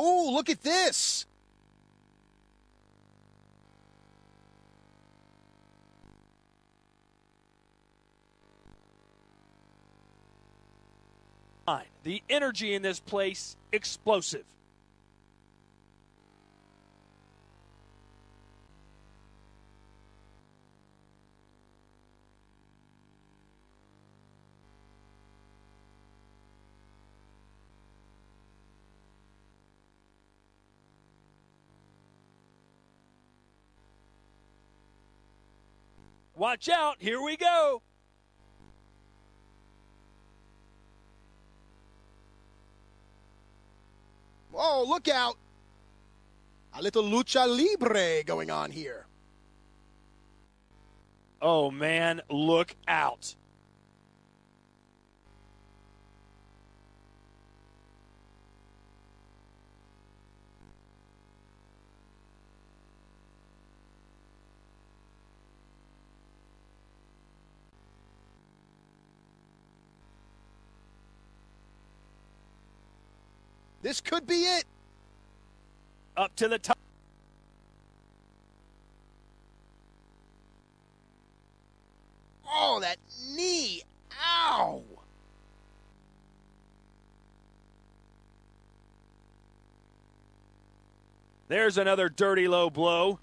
Oh, look at this. The energy in this place, explosive. Watch out, here we go. Oh, look out. A little lucha libre going on here. Oh, man, look out. This could be it. Up to the top. Oh, that knee. Ow. There's another dirty low blow.